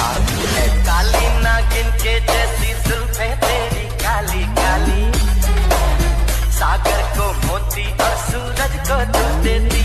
काली नागिन के जैसी जुल्फे तेरी काली काली सागर को मोती और सूरज को तू देती